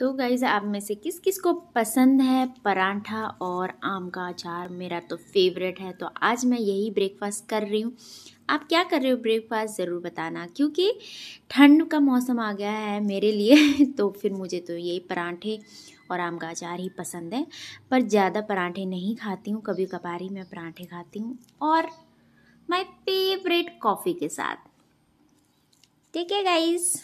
तो गाइज़ आप में से किस किस को पसंद है? परांठा और आम का अचार मेरा तो फेवरेट है तो आज मैं यही ब्रेकफास्ट कर रही हूँ। आप क्या कर रहे हो ब्रेकफास्ट ज़रूर बताना, क्योंकि ठंड का मौसम आ गया है मेरे लिए तो फिर मुझे तो यही पराठे और आम का अचार ही पसंद है। पर ज़्यादा परांठे नहीं खाती हूँ कभी कभार ही मैं पराठे खाती हूँ। और माई फेवरेट कॉफ़ी के साथ। ठीक है गाइज़